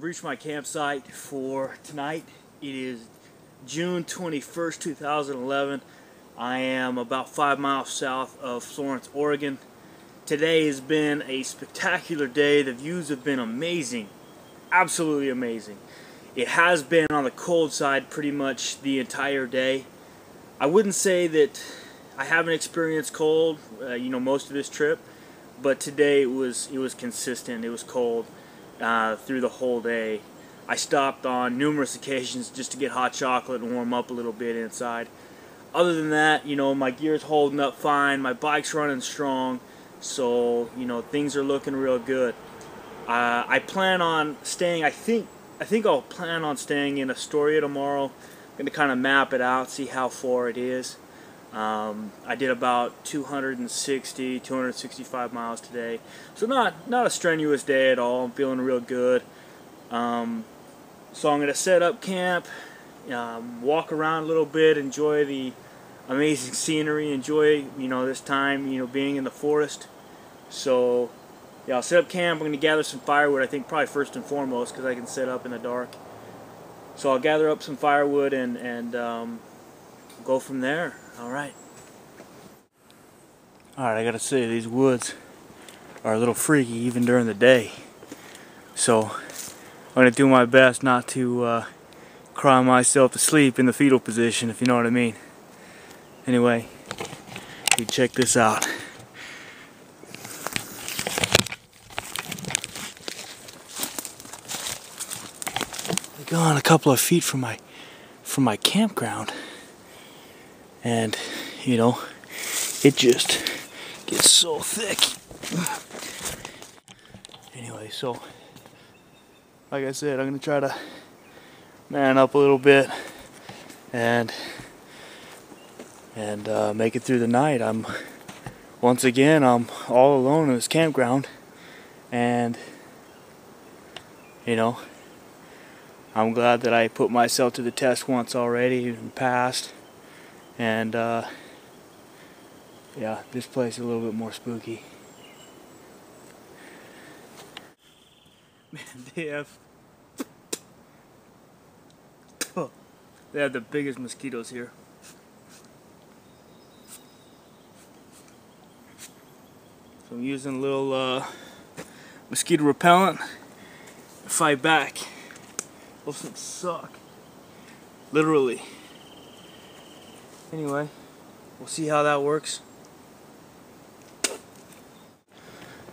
I've reached my campsite for tonight. It is June 21st, 2011. I am about five miles south of Florence, Oregon. Today has been a spectacular day. The views have been amazing. Absolutely amazing. It has been on the cold side pretty much the entire day. I wouldn't say that I haven't experienced cold, uh, you know, most of this trip, but today it was it was consistent. It was cold uh, through the whole day. I stopped on numerous occasions just to get hot chocolate and warm up a little bit inside. Other than that, you know, my gear's holding up fine. My bike's running strong. So, you know, things are looking real good. Uh, I plan on staying, I think, I think I'll plan on staying in Astoria tomorrow. I'm going to kind of map it out, see how far it is. Um, I did about 260, 265 miles today, so not not a strenuous day at all. I'm feeling real good. Um, so I'm gonna set up camp, um, walk around a little bit, enjoy the amazing scenery, enjoy you know this time you know being in the forest. So yeah, I'll set up camp. I'm gonna gather some firewood. I think probably first and foremost because I can set up in the dark. So I'll gather up some firewood and and go from there. All right. All right, I gotta say these woods are a little freaky even during the day. So I'm gonna do my best not to uh, cry myself to sleep in the fetal position, if you know what I mean. Anyway, you check this out. Gone a couple of feet from my from my campground and you know it just gets so thick. Anyway so like I said I'm gonna try to man up a little bit and and uh, make it through the night. I'm once again I'm all alone in this campground and you know I'm glad that I put myself to the test once already and passed and uh, yeah, this place is a little bit more spooky. Man, they have oh, they have the biggest mosquitoes here. So I'm using a little uh, mosquito repellent to fight back. Those things suck. Literally. Anyway, we'll see how that works.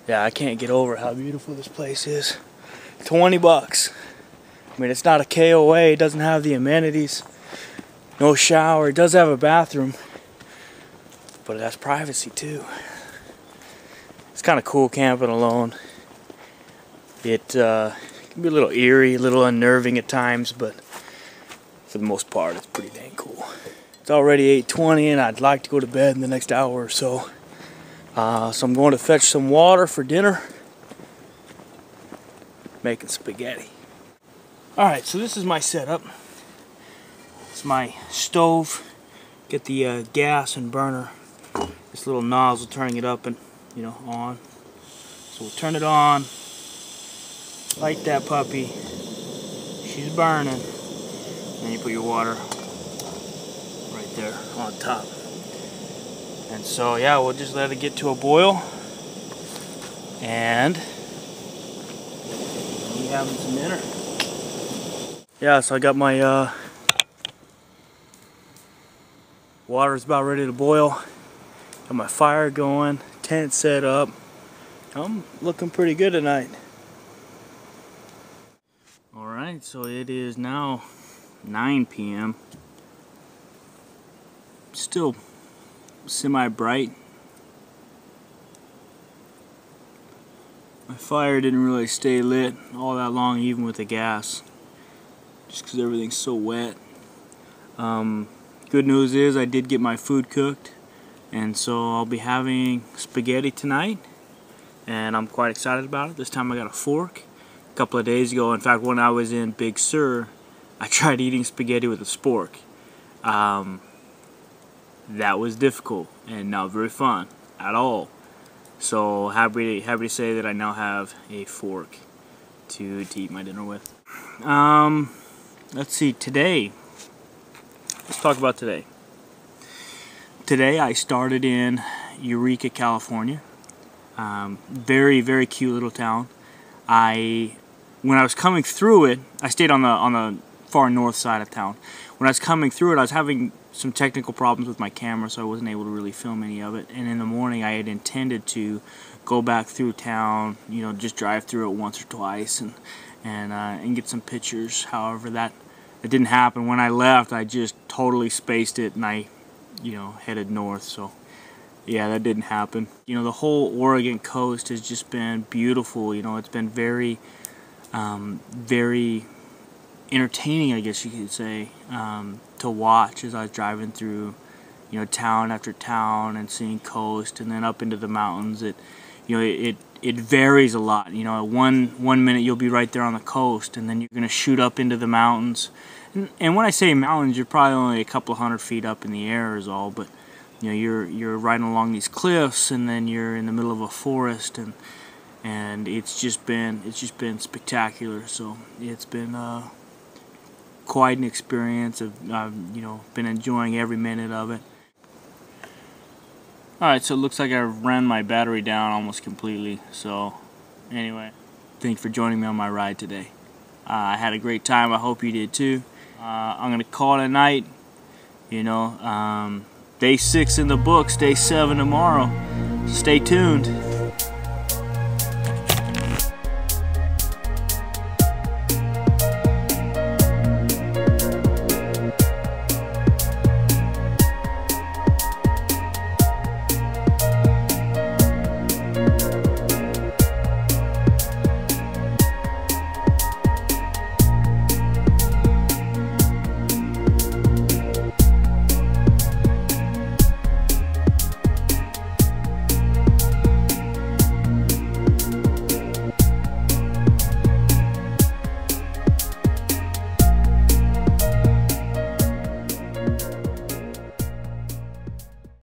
Yeah, I can't get over how beautiful this place is. 20 bucks. I mean, it's not a KOA, it doesn't have the amenities, no shower, it does have a bathroom, but it has privacy too. It's kind of cool camping alone. It uh, can be a little eerie, a little unnerving at times, but for the most part, it's pretty dang cool. It's already 8.20 and I'd like to go to bed in the next hour or so. Uh, so I'm going to fetch some water for dinner. Making spaghetti. Alright, so this is my setup. It's my stove. Get the uh, gas and burner. This little nozzle turning it up and, you know, on. So we'll turn it on. Light that puppy. She's burning. And you put your water there on top. And so yeah, we'll just let it get to a boil. And we having some dinner. Yeah, so I got my uh, water's about ready to boil. Got my fire going, tent set up. I'm looking pretty good tonight. Alright, so it is now 9 p.m still semi-bright. My fire didn't really stay lit all that long even with the gas just because everything's so wet. Um, good news is I did get my food cooked and so I'll be having spaghetti tonight and I'm quite excited about it. This time I got a fork. A couple of days ago, in fact when I was in Big Sur, I tried eating spaghetti with a spork. Um, that was difficult and not very fun at all. So happy happy to say that I now have a fork to, to eat my dinner with. Um, let's see, today, let's talk about today. Today I started in Eureka, California. Um, very, very cute little town. I, when I was coming through it, I stayed on the on the far north side of town. When I was coming through it, I was having some technical problems with my camera, so I wasn't able to really film any of it. And in the morning, I had intended to go back through town, you know, just drive through it once or twice and and uh, and get some pictures. However, that it didn't happen. When I left, I just totally spaced it, and I, you know, headed north. So yeah, that didn't happen. You know, the whole Oregon coast has just been beautiful. You know, it's been very, um, very entertaining, I guess you could say, um, to watch as I was driving through, you know, town after town and seeing coast, and then up into the mountains. It, you know, it it varies a lot. You know, one one minute you'll be right there on the coast, and then you're gonna shoot up into the mountains. And, and when I say mountains, you're probably only a couple hundred feet up in the air, is all, but you know you're you're riding along these cliffs and then you're in the middle of a forest and and it's just been it's just been spectacular so it's been uh, quite an experience I've, I've you know been enjoying every minute of it. Alright so it looks like I ran my battery down almost completely so anyway. Thanks for joining me on my ride today. Uh, I had a great time. I hope you did too. Uh, I'm gonna call it a night. You know um, Day six in the books, day seven tomorrow. Stay tuned.